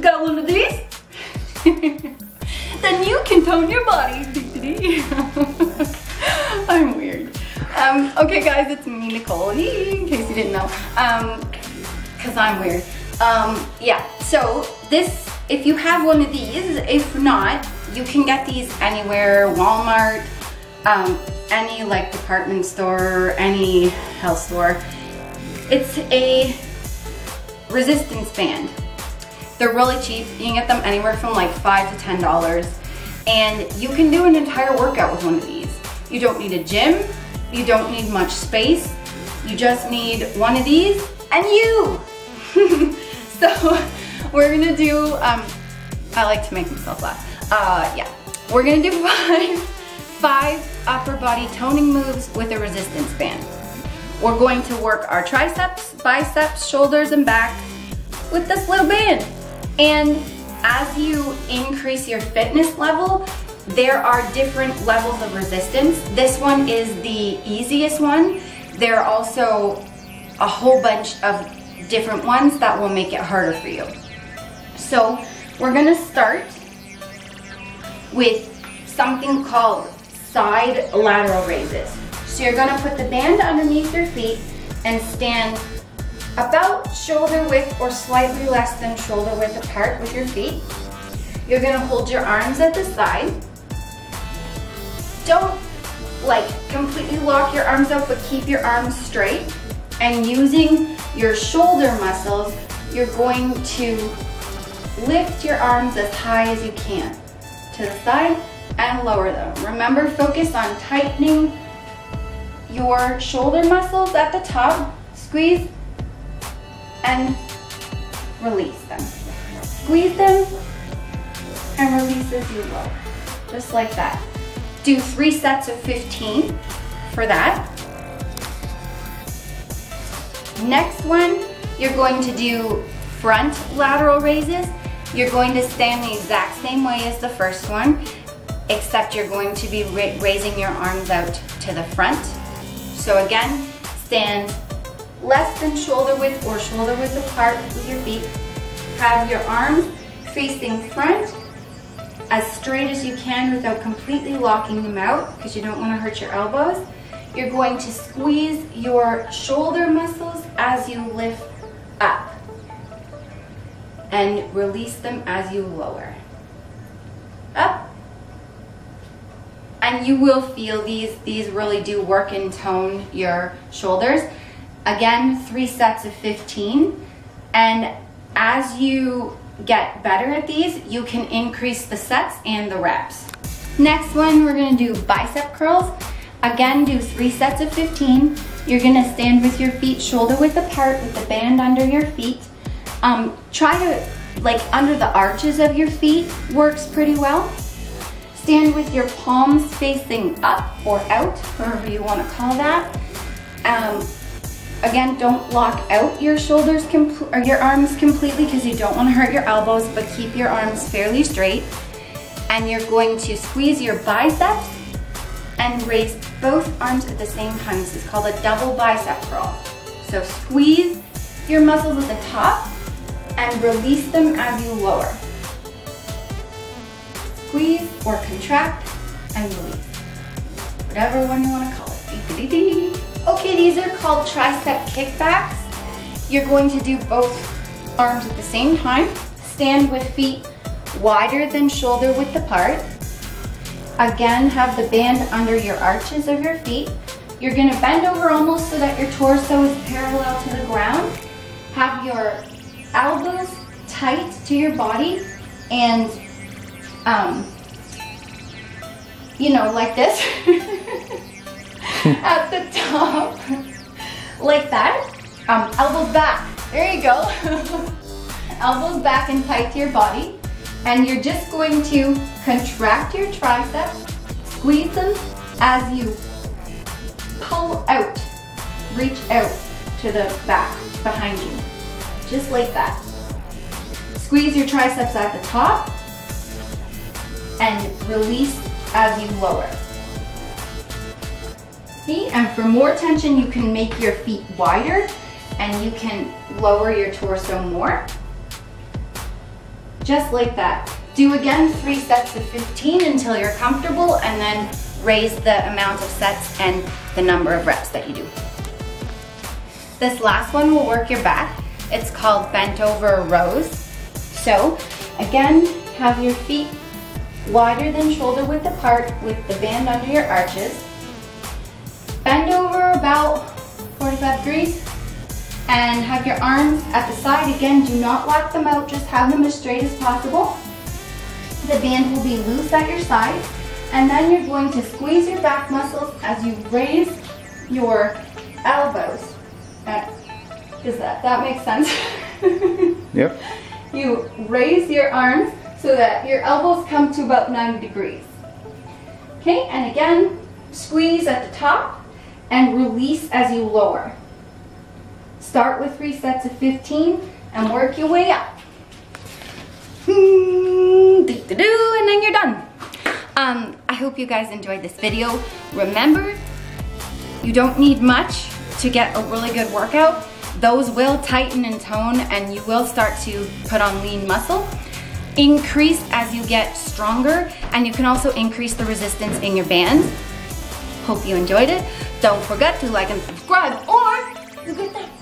got one of these? then you can tone your body. I'm weird. Um, okay guys, it's me, Nicole, in case you didn't know. Um, cause I'm weird. Um, yeah, so this, if you have one of these, if not, you can get these anywhere, Walmart, um, any like department store, any health store. It's a resistance band. They're really cheap. You can get them anywhere from like five to ten dollars. And you can do an entire workout with one of these. You don't need a gym, you don't need much space. You just need one of these and you. so we're gonna do, um, I like to make myself laugh. Uh, yeah, we're gonna do five, five upper body toning moves with a resistance band. We're going to work our triceps, biceps, shoulders, and back with this little band. And as you increase your fitness level, there are different levels of resistance. This one is the easiest one. There are also a whole bunch of different ones that will make it harder for you. So we're gonna start with something called side lateral raises. So you're gonna put the band underneath your feet and stand about shoulder width or slightly less than shoulder width apart with your feet. You're gonna hold your arms at the side. Don't like completely lock your arms up, but keep your arms straight. And using your shoulder muscles, you're going to lift your arms as high as you can to the side and lower them. Remember, focus on tightening your shoulder muscles at the top. Squeeze and release them. Squeeze them and release as you go. Just like that. Do three sets of 15 for that. Next one, you're going to do front lateral raises. You're going to stand the exact same way as the first one, except you're going to be ra raising your arms out to the front. So again, stand less than shoulder width or shoulder width apart with your feet. Have your arms facing front as straight as you can without completely locking them out because you don't want to hurt your elbows. You're going to squeeze your shoulder muscles as you lift up and release them as you lower. Up. And you will feel these, these really do work and tone your shoulders. Again, three sets of 15. And as you get better at these, you can increase the sets and the reps. Next one, we're gonna do bicep curls. Again, do three sets of 15. You're gonna stand with your feet shoulder width apart with the band under your feet. Um, try to, like under the arches of your feet works pretty well. Stand with your palms facing up or out, whatever you wanna call that. Um, Again, don't lock out your shoulders or your arms completely because you don't want to hurt your elbows, but keep your arms fairly straight. And you're going to squeeze your biceps and raise both arms at the same time. This is called a double bicep curl. So squeeze your muscles at the top and release them as you lower. Squeeze or contract and release. Whatever one you want to call it. Okay, these are called tricep kickbacks. You're going to do both arms at the same time. Stand with feet wider than shoulder width apart. Again, have the band under your arches of your feet. You're gonna bend over almost so that your torso is parallel to the ground. Have your elbows tight to your body and, um, you know, like this. at the top, like that. Um, elbows back, there you go. elbows back and tight to your body. And you're just going to contract your triceps, squeeze them as you pull out, reach out to the back behind you, just like that. Squeeze your triceps at the top and release as you lower. And for more tension, you can make your feet wider and you can lower your torso more. just like that. Do again three sets of 15 until you're comfortable and then raise the amount of sets and the number of reps that you do. This last one will work your back. It's called bent over rows. So again, have your feet wider than shoulder width apart with the band under your arches. Bend over about 45 degrees and have your arms at the side. Again, do not lock them out, just have them as straight as possible. The band will be loose at your side and then you're going to squeeze your back muscles as you raise your elbows. Does that, that make sense? yep. You raise your arms so that your elbows come to about 90 degrees. Okay, and again, squeeze at the top and release as you lower. Start with three sets of 15 and work your way up. Hmm, and then you're done. Um, I hope you guys enjoyed this video. Remember, you don't need much to get a really good workout. Those will tighten and tone and you will start to put on lean muscle. Increase as you get stronger and you can also increase the resistance in your bands. Hope you enjoyed it. Don't forget to like and subscribe or you get that